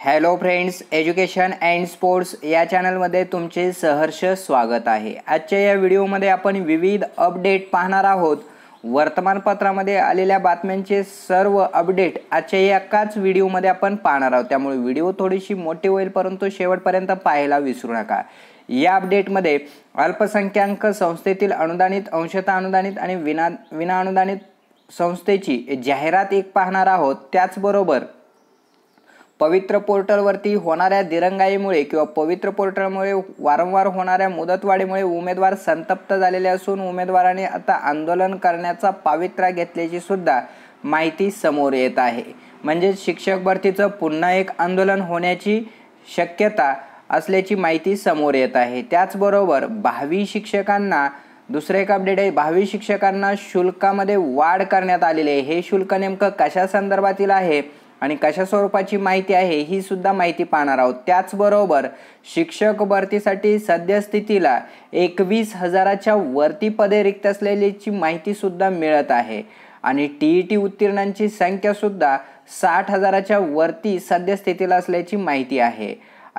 Hello friends education and sports या चॅनलमध्ये तुमचे सहर्ष स्वागत आहे. आजच्या या व्हिडिओमध्ये आपण विविध अपडेट पाहणार आहोत. वर्तमानपत्रामध्ये आलेल्या बातम्यांचे सर्व अपडेट आजच्या एकाच व्हिडिओमध्ये आपण पाहणार आहोत. त्यामुळे व्हिडिओ थोडीशी मोठी होईल परंतु शेवटपर्यंत पाहायला विसरू नका. या अपडेटमध्ये अल्पसंख्याक संस्थेतील अनुदानित अंशतः अनुदानित आणि विना विना अनुदानित संस्थेची जाहिरात एक पाहणार आहोत. त्याचबरोबर पवित्र पोर्टलवरती होणाऱ्या दिरंगाईमुळे किंवा पवित्र पोर्टलमुळे वारंवार होणाऱ्या मुदतवाढीमुळे उमेदवार संतप्त झालेले असून उमेदवाराने आता आंदोलन करण्याचा पावित्र्य घेतल्याची सुद्धा माहिती समोर येत आहे. म्हणजेच शिक्षक भरतीचं पुन्हा एक आंदोलन होण्याची शक्यता असल्याची माहिती समोर येत आहे. त्याचबरोबर भावी शिक्षकांना दुसरे एक अपडेट आहे भावी शिक्षकांना शुल्कामध्ये वाढ करण्यात आलेली आहे. हे शुल्क नेमकं कशा संदर्भातील आहे? आणि कशा स्वरूपाची माहिती आहे ही सुद्धा माहिती पाहणार आहोत. त्याचबरोबर शिक्षक भरतीसाठी सद्यस्थितीला एकवीस हजाराच्या वरती पदे रिक्त असलेलीची माहिती सुद्धा मिळत आहे. आणि टी ई टी उत्तीर्णांची संख्या सुद्धा साठ हजाराच्या वरती सद्यस्थितीला असल्याची माहिती आहे.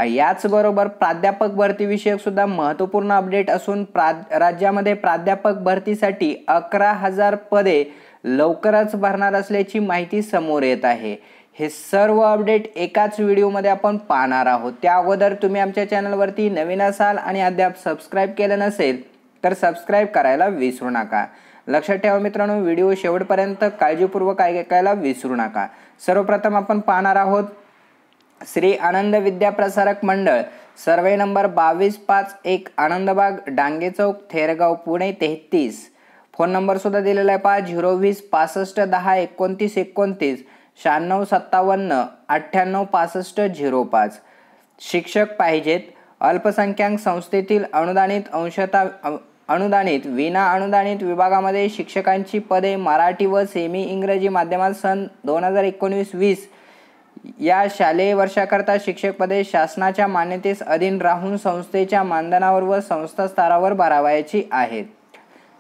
याचबरोबर प्राध्यापक भरतीविषयक सुद्धा महत्त्वपूर्ण अपडेट असून प्रा राज्यामध्ये प्राध्यापक भरतीसाठी अकरा हजार पदे लवकरच भरणार असल्याची माहिती समोर येत आहे. हे सर्व अपडेट एकाच व्हिडिओमध्ये आपण पाहणार आहोत. त्या अगोदर तुम्ही आमच्या चॅनलवरती नवीन असाल आणि अद्याप सबस्क्राईब केलं नसेल तर सबस्क्राईब करायला विसरू नका. लक्षात ठेवा मित्रांनो व्हिडिओ शेवटपर्यंत काळजीपूर्वक ऐकायला विसरू नका. सर्वप्रथम आपण पाहणार आहोत श्री आनंद विद्याप्रसारक मंडळ सर्वे नंबर बावीस पाच एक आनंदबाग डांगे चौक थेरगाव पुणे तेहतीस. फोन नंबरसुद्धा दिलेला आहे पहा झिरो वीस पासष्ट दहा एकोणतीस एकोणतीस. शहाण्णव सत्तावन्न अठ्ठ्याण्णव पासष्ट झिरो पाच. शिक्षक पाहिजेत. अल्पसंख्याक संस्थेतील अनुदानित अंशता अनुदानित विना अनुदानित विभागामध्ये शिक्षकांची पदे मराठी व सेमी इंग्रजी माध्यमात सन दोन हजार एकोणवीस वीस. या शालेय वर्षाकरता शिक्षक पदे शासनाच्या मान्यतेस अधीन राहून संस्थेच्या मानधनावर व संस्था स्तरावर भरावायची आहेत.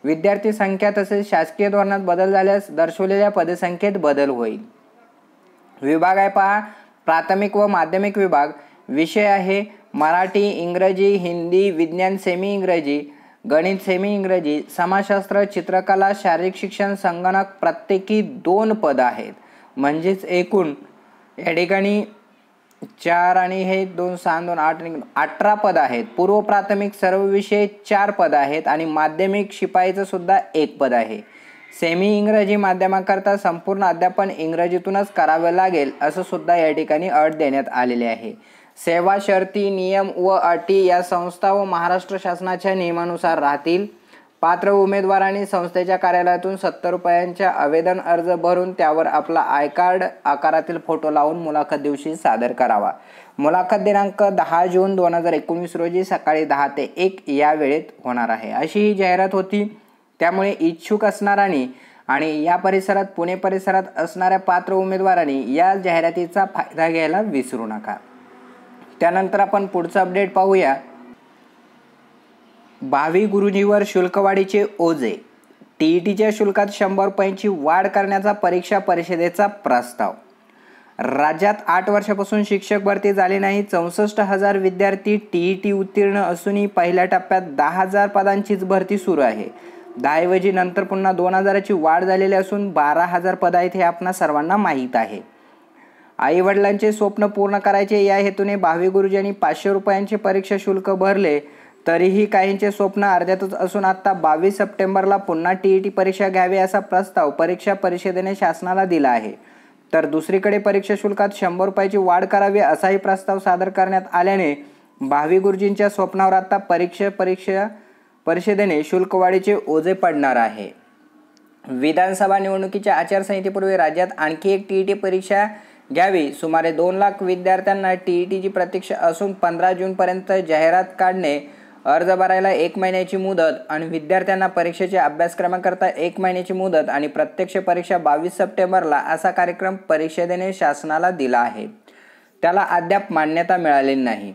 विद्यार्थी संख्या तसेच शासकीय धोरणात बदल झाल्यास दर्शवलेल्या पदसंख्येत बदल होईल. विभाग आहे पहा. प्राथमिक व माध्यमिक विभाग. विषय आहे मराठी इंग्रजी हिंदी विज्ञान सेमी इंग्रजी गणित सेमी इंग्रजी समाजशास्त्र चित्रकला शारीरिक शिक्षण संगणक प्रत्येकी दोन पद आहेत. म्हणजेच एकूण या ठिकाणी चार आणि हे दोन सहा दोन आठ अठरा पद आहेत. पूर्व प्राथमिक सर्व विषय चार पद आहेत आणि माध्यमिक शिपाईचं सुद्धा एक पद आहे. सेमी इंग्रजी माध्यमाकरता संपूर्ण अध्यापन इंग्रजीतूनच करावं लागेल असं सुद्धा या ठिकाणी अट देण्यात आलेली आहे. सेवा शर्ती नियम व अटी या संस्था व महाराष्ट्र शासनाच्या नियमानुसार राहतील. पात्र उमेदवारांनी संस्थेच्या कार्यालयातून सत्तर रुपयांच्या आवेदन अर्ज भरून त्यावर आपला आय कार्ड आकारातील फोटो लावून मुलाखत दिवशी सादर करावा. मुलाखत दिनांक दहा जून दोन हजार एकोणवीस रोजी सकाळी दहा ते एक या वेळेत होणार आहे. अशी ही जाहिरात होती. त्यामुळे इच्छुक असणाऱ्यांनी आणि या परिसरात पुणे परिसरात असणाऱ्या पात्र उमेदवारांनी या जाहिरातीचा फायदा घ्यायला विसरू नका. त्यानंतर आपण पुढचं अपडेट पाहूया. भावी गुरुजीवर शुल्कवाढीचे ओझे. टी ई टीच्या शुल्कात शंभर रुपयांची वाढ करण्याचा परीक्षा परिषदेचा प्रस्ताव. राज्यात आठ वर्षापासून शिक्षक भरती झाली नाही चौसष्ट हजार विद्यार्थी टी ई टी उत्तीर्ण असूनही पहिल्या टप्प्यात दहा हजार पदांचीच भरती सुरू आहे. दहाऐवजी नंतर पुन्हा दोन हजाराची वाढ झालेली असून बारा हजार पद आहेत हे आपणा सर्वांना माहीत आहे. आई वडिलांचे स्वप्न पूर्ण करायचे या हेतूने भावी गुरुजींनी पाचशे रुपयांचे परीक्षा शुल्क भरले तरीही काहींचे स्वप्न अर्ध्यातच असून आता बावीस सप्टेंबरला पुन्हा टी ई टी परीक्षा घ्यावी असा प्रस्ताव परीक्षा परिषदेने शासनाला दिला आहे. तर दुसरीकडे परीक्षा शुल्कात शंभर रुपयाची वाढ करावी असाही प्रस्ताव सादर करण्यात आल्याने भावी गुरुजींच्या स्वप्नावर आता परीक्षा परीक्षा परिषदेने शुल्कवाढीचे ओझे पडणार आहे. विधानसभा निवडणुकीच्या आचारसंहितेपूर्वी राज्यात आणखी एक टी ई टी परीक्षा घ्यावी. सुमारे दोन लाख विद्यार्थ्यांना टी ई टीची प्रतीक्षा असून पंधरा जूनपर्यंत जाहिरात काढणे अर्ज भरायला एक महिन्याची मुदत आणि विद्यार्थ्यांना परीक्षेच्या अभ्यासक्रमाकरता एक महिन्याची मुदत आणि प्रत्यक्ष परीक्षा बावीस सप्टेंबरला असा कार्यक्रम परिषदेने शासनाला दिला आहे. त्याला अद्याप मान्यता मिळाली नाही.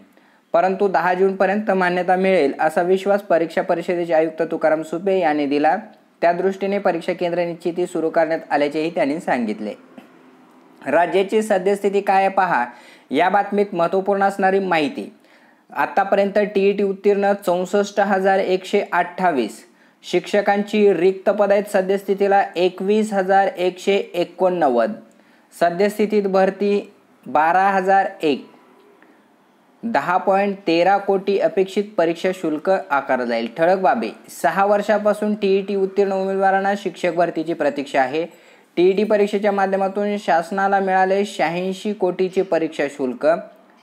परंतु दहा जूनपर्यंत मान्यता मिळेल असा विश्वास परीक्षा परिषदेचे आयुक्त तुकाराम सुपे यांनी दिला. त्या दृष्टीने परीक्षा केंद्र निश्चिती सुरू करण्यात आल्याचेही त्यांनी सांगितले. राज्याची सद्यस्थिती काय पहा या बातमीत महत्त्वपूर्ण असणारी माहिती. आतापर्यंत टी ई टी उत्तीर्ण चौसष्ट हजार एकशे अठ्ठावीस. शिक्षकांची रिक्त पद आहेत सद्यस्थितीला एकवीस हजार एकशे एकोणनव्वद. सद्यस्थितीत भरती बारा हजार एक. दहा पॉईंट तेरा कोटी अपेक्षित परीक्षा शुल्क आकारला जाईल. ठळक बाबी सहा वर्षापासून टी ई टी उत्तीर्ण उमेदवारांना शिक्षक भरतीची प्रतीक्षा आहे. टी ई टी परीक्षेच्या माध्यमातून शासनाला मिळाले शहाऐंशी कोटीचे परीक्षा शुल्क.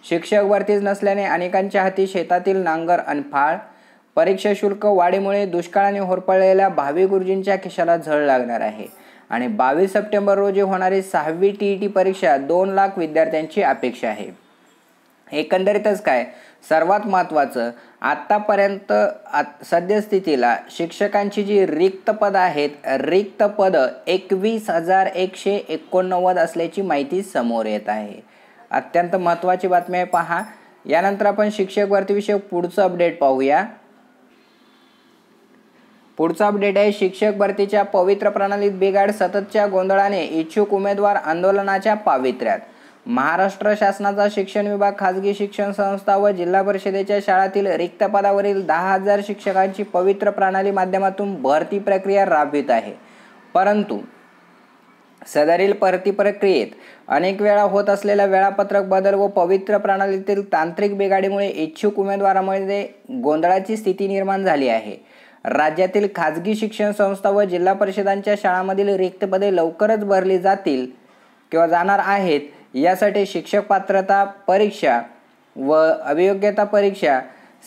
शिक्षक भरतीच नसल्याने अनेकांच्या हाती शेतातील नांगर अनफाळ. परीक्षा शुल्क वाढीमुळे दुष्काळाने होरपळलेल्या भावी गुरुजींच्या खिशाला झळ लागणार आहे. आणि बावीस सप्टेंबर रोजी होणारी सहावी टी ई टी परीक्षा दोन लाख विद्यार्थ्यांची अपेक्षा आहे. एकंदरीतच काय? सर्वात महत्त्वाचं आत्तापर्यंत आत सद्यस्थितीला शिक्षकांची जी रिक्त पदं आहेत रिक्त पदं एकवीस हजार एकशे एकोणनव्वद असल्याची माहिती समोर येत आहे. अत्यंत महत्त्वाची बातमी आहे पहा. यानंतर आपण शिक्षक भरतीविषयक पुढचं अपडेट पाहूया. पुढचा अपडेट आहे शिक्षक भरतीच्या पवित्र प्रणालीत बिघाड सततच्या गोंधळाने इच्छुक उमेदवार आंदोलनाच्या पावित्र्यात. महाराष्ट्र शासनाचा शिक्षण विभाग खाजगी शिक्षण संस्था व जिल्हा परिषदेच्या शाळातील रिक्त पदावरील दहा हजार शिक्षकांची पवित्र प्रणाली माध्यमातून भरती प्रक्रिया राबवित आहे. परंतु सदरील भरती प्रक्रियेत अनेक वेळा होत असलेल्या वेळापत्रक बदल व पवित्र प्रणालीतील तांत्रिक बिघाडीमुळे इच्छुक उमेदवारामध्ये गोंधळाची स्थिती निर्माण झाली आहे. राज्यातील खाजगी शिक्षण संस्था व जिल्हा परिषदांच्या शाळांमधील रिक्त पदे लवकरच भरली जातील किंवा जाणार आहेत यासाठी शिक्षक पात्रता परीक्षा व अभियोग्यता परीक्षा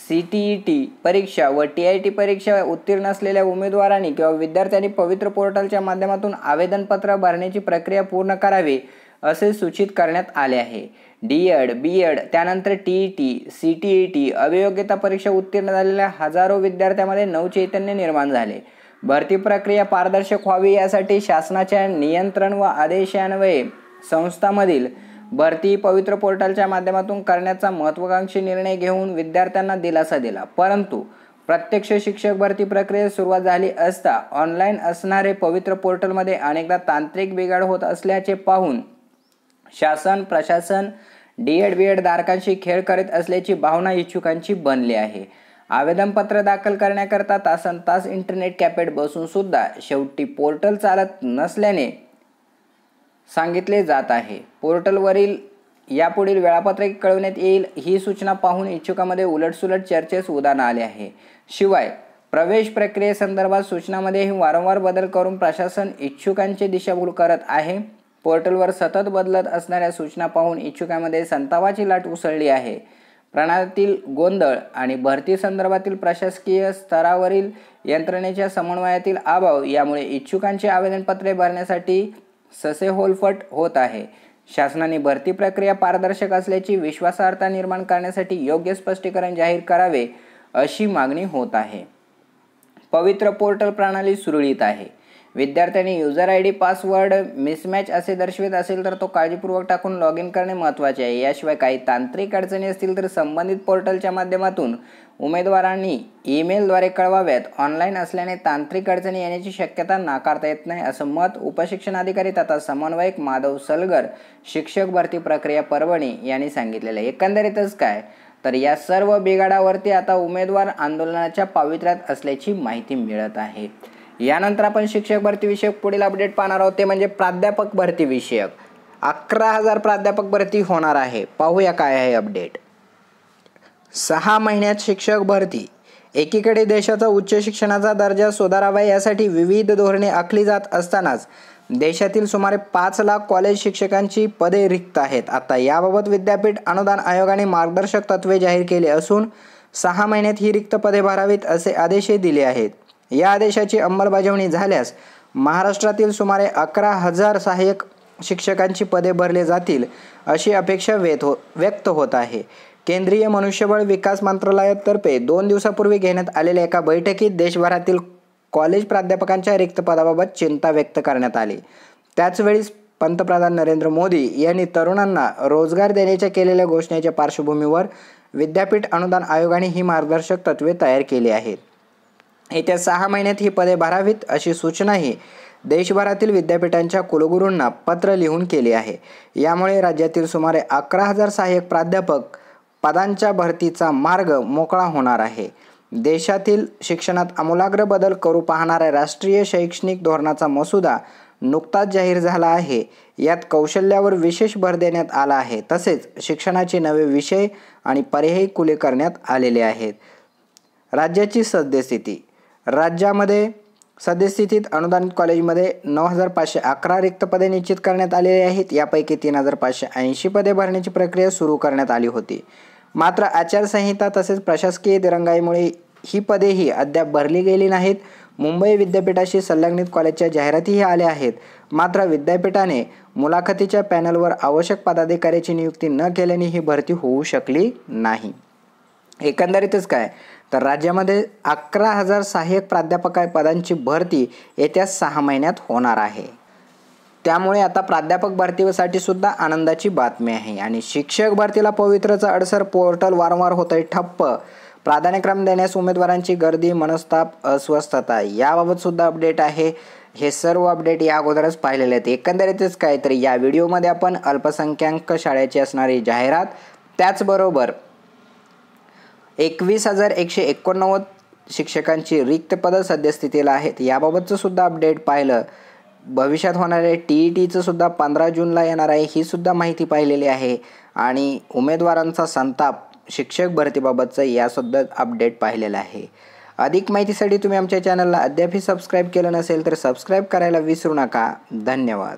सी टी ई टी परीक्षा व टी आय टी परीक्षा उत्तीर्ण असलेल्या उमेदवारांनी किंवा विद्यार्थ्यांनी पवित्र पोर्टलच्या माध्यमातून आवेदनपत्र भरण्याची प्रक्रिया पूर्ण करावी असे सूचित करण्यात आले आहे. डी एड बी एड त्यानंतर T E T C T E T अभियोग्यता परीक्षा उत्तीर्ण झालेल्या हजारो विद्यार्थ्यांमध्ये नवचैतन्य निर्माण झाले. भरती प्रक्रिया पारदर्शक व्हावी यासाठी शासनाच्या नियंत्रण व आदेशान्वये संस्थांमधील भरती पवित्र पोर्टलच्या माध्यमातून करण्याचा महत्त्वाकांक्षी निर्णय घेऊन विद्यार्थ्यांना दिलासा दिला. परंतु प्रत्यक्ष शिक्षक भरती प्रक्रियेत सुरुवात झाली असता ऑनलाईन असणारे पवित्र पोर्टलमध्ये अनेकदा तांत्रिक बिघाड होत असल्याचे पाहून शासन प्रशासन डी एड बी एड धारकांशी खेळ करीत असल्याची भावना इच्छुकांची बनली आहे. आवेदनपत्र दाखल करण्याकरता तासन तास इंटरनेट कॅपेट बसून सुद्धा शेवटी पोर्टल चालत नसल्याने सांगितले जात आहे. पोर्टलवरील यापुढील वेळापत्रक कळवण्यात येईल. ही सूचना पाहून इच्छुकामध्ये उलटसुलट चर्चेस उदाहरण आले आहे. शिवाय प्रवेश प्रक्रियेसंदर्भात सूचनामध्येही वारंवार बदल करून प्रशासन इच्छुकांची दिशाभूल करत आहे. पोर्टलवर सतत बदलत असणाऱ्या सूचना पाहून इच्छुकांमध्ये संतापाची लाट उसळली आहे. प्रणालीतील गोंधळ आणि भरती संदर्भातील प्रशासकीय स्तरावरील यंत्रणेच्या समन्वयातील अभाव यामुळे इच्छुकांची आवेदनपत्रे भरण्यासाठी ससे होलफट होत आहे. शासनाने भरती प्रक्रिया पारदर्शक असल्याची विश्वासार्हता निर्माण करण्यासाठी योग्य स्पष्टीकरण जाहीर करावे अशी मागणी होत आहे. पवित्र पोर्टल प्रणाली सुरळीत आहे. विद्यार्थ्यांनी user I D password mismatch असे दर्शवित असेल तर तो काळजीपूर्वक टाकून लॉग इन करणे महत्त्वाचे आहे. याशिवाय काही तांत्रिक अडचणी असतील तर संबंधित पोर्टलच्या माध्यमातून उमेदवारांनी ईमेलद्वारे कळवाव्यात ऑनलाईन असल्याने तांत्रिक अडचणी येण्याची शक्यता नाकारता येत नाही असं मत उपशिक्षण अधिकारी तथा समन्वयक माधव सलगर शिक्षक भरती प्रक्रिया परभणी यांनी सांगितलेलं आहे. एकंदरीतच काय? तर या सर्व बिघाडावरती आता उमेदवार आंदोलनाच्या पावित्र्यात असल्याची माहिती मिळत आहे. यानंतर आपण शिक्षक भरतीविषयक पुढील अपडेट पाहणार आहोत. ते म्हणजे प्राध्यापक भरती विषयक. अकरा हजार प्राध्यापक भरती होणार आहे. पाहूया काय आहे अपडेट सहा महिन्यात शिक्षक भरती. एकीकडे देशाचा उच्च शिक्षणाचा दर्जा सुधारावा यासाठी विविध धोरणे आखली जात असतानाच देशातील सुमारे पाच लाख कॉलेज शिक्षकांची पदे रिक्त आहेत. आता याबाबत विद्यापीठ अनुदान आयोगाने मार्गदर्शक तत्वे जाहीर केले असून सहा महिन्यात ही रिक्त पदे भरावीत असे आदेशही दिले आहेत. या आदेशाची अंमलबजावणी झाल्यास महाराष्ट्रातील सुमारे अकरा हजार सहाय्यक शिक्षकांची पदे भरले जातील अशी अपेक्षा व्यत हो व्यक्त होत आहे. केंद्रीय मनुष्यबळ विकास मंत्रालयातर्फे दोन दिवसापूर्वी घेण्यात आलेल्या एका बैठकीत देशभरातील कॉलेज प्राध्यापकांच्या रिक्त पदाबाबत चिंता व्यक्त करण्यात आली. त्याचवेळी पंतप्रधान नरेंद्र मोदी यांनी तरुणांना रोजगार देण्याच्या केलेल्या घोषणेच्या पार्श्वभूमीवर विद्यापीठ अनुदान आयोगाने ही मार्गदर्शक तत्वे तयार केली आहेत. येत्या सहा महिन्यात ही पदे भरावीत अशी सूचनाही देशभरातील विद्यापीठांच्या कुलगुरूंना पत्र लिहून केले आहे. यामुळे राज्यातील सुमारे अकरा हजार सहाय्यक प्राध्यापक पदांच्या भरतीचा मार्ग मोकळा होणार आहे. देशातील शिक्षणात आमूलाग्र बदल करू पाहणाऱ्या राष्ट्रीय शैक्षणिक धोरणाचा मसुदा नुकताच जाहीर झाला आहे. यात कौशल्यावर विशेष भर देण्यात आला आहे. तसेच शिक्षणाचे नवे विषय आणि पर्यायी खुले करण्यात आलेले आहेत. राज्याची सद्यस्थिती राज्यामध्ये सद्यस्थितीत अनुदानित कॉलेजमध्ये नऊ हजार पाचशे अकरा रिक्त पदे निश्चित करण्यात आलेली आहेत. यापैकी तीन हजार पाचशे ऐंशी पदे भरण्याची प्रक्रिया सुरू करण्यात आली होती. मात्र आचारसंहिता तसेच प्रशासकीय दिरंगाईमुळे ही पदेही अद्याप भरली गेली नाहीत. मुंबई विद्यापीठाशी संलग्नित कॉलेजच्या जाहिरातीही आल्या आहेत. मात्र विद्यापीठाने मुलाखतीच्या पॅनलवर आवश्यक पदाधिकाऱ्याची नियुक्ती न केल्याने ही भरती होऊ शकली नाही. एकंदरीतच काय? तर राज्यामध्ये अकरा हजार सहाय्यक प्राध्यापक पदांची भरती येत्या सहा महिन्यात होणार आहे. त्यामुळे आता प्राध्यापक भरतीसाठी सुद्धा आनंदाची बातमी आहे. आणि शिक्षक भरतीला पवित्रचा अडसर पोर्टल वारंवार होत आहे ठप्प प्राधान्यक्रम देण्यास उमेदवारांची गर्दी मनस्ताप अस्वस्थता याबाबत सुद्धा अपडेट आहे. हे सर्व अपडेट या अगोदरच पाहिलेले आहेत. एकंदरीतच काय तर या व्हिडिओमध्ये आपण अल्पसंख्याक शाळेची असणारी जाहिरात त्याचबरोबर एकवीस हजार एकशे एकोणनव्वद शिक्षकांची रिक्त पदं सद्यस्थितीला आहेत. याबाबतचं सुद्धा अपडेट पाहिलं. भविष्यात होणारे टी ई टीचं सुद्धा पंधरा जूनला येणार आहे ही सुद्धा माहिती पाहिलेली आहे. आणि उमेदवारांचा संताप शिक्षक भरतीबाबतचं यासुद्धा अपडेट पाहिलेलं आहे. अधिक माहितीसाठी तुम्ही आमच्या चॅनलला अद्यापही सबस्क्राईब केलं नसेल तर सबस्क्राईब करायला विसरू नका. धन्यवाद.